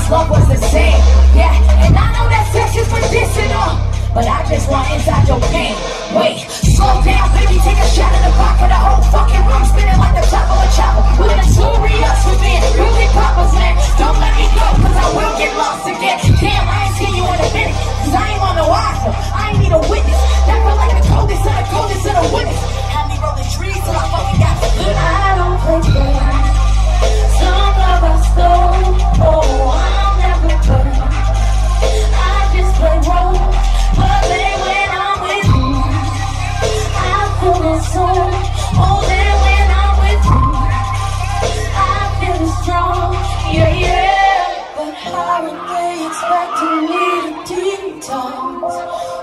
This love was the same, yeah. And I know that sex is medicinal. But I just want inside your pain. Wait, slow down, baby, take a shot of the vodka. The whole fucking room spinning like the top of a chopper. With a notorious for being really papa's man. Don't let me go, cause I will get lost again. Damn, I ain't seen you in a minute. Cause I ain't on no option. I ain't need a witness. That feel like the coldest of the coldest of the witness. Had me rolling trees till I fucking got good. Detox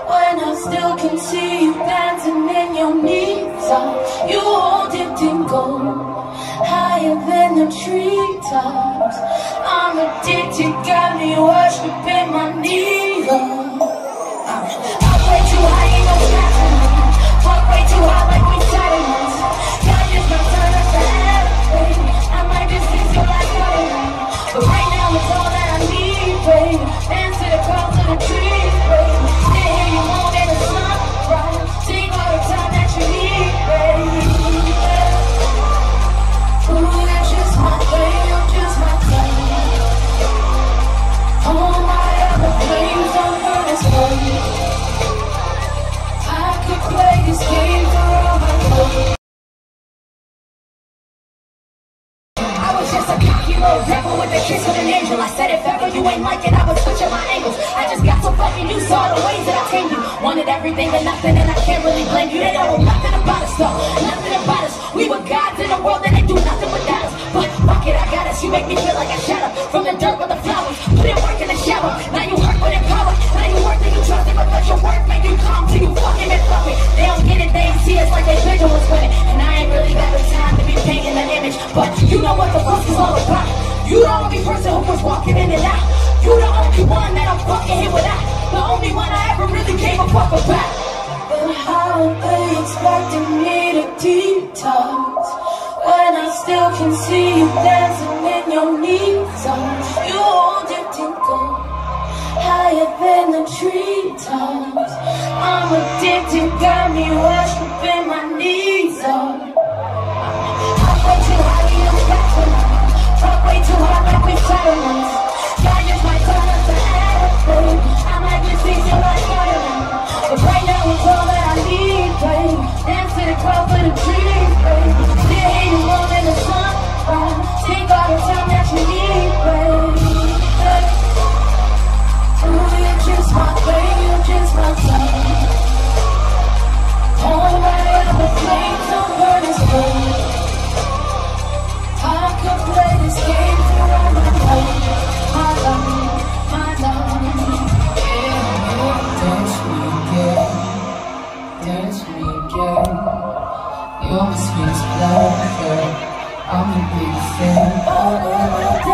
when I still can see you dancing in your knees? Oh, you hold it and higher than the treetops. I'm addicted, got me worshiping my knees. I could play this game for all my life. I was just a cocky little devil with a kiss of an angel. I said if ever you ain't like it, I would switch up my angles. I just got so fucking used to all the ways that I tamed you. Wanted everything and nothing, and I can't really blame you. They don't know nothing about us, though. Nothing about us. We were gods in a world that they do nothing without us. But fuck it, I got us. You make me feel like a shadow was walking in and out. Ah, you the only one that I'm fucking here without. Ah, the only one I ever really gave a fuck about. But how are they expecting me to detox when I still can see you dancing in your knees? Oh, you hold and go higher than the treetops. I'm addicted, got me worshiping my knees dance me again. My sweetest pleasure. I'm a big fan.